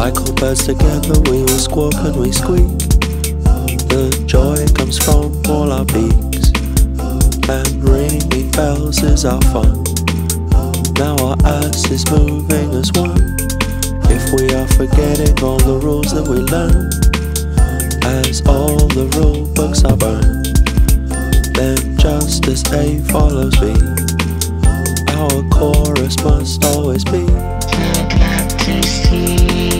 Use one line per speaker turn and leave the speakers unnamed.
Like birds together, we will squawk and we squeak. The joy comes from all our beaks, and ringing bells is our fun. Now our ass is moving as one. If we are forgetting all the rules that we learn, as all the rule books are burned, then justice as A follows B, our chorus must always be.
To see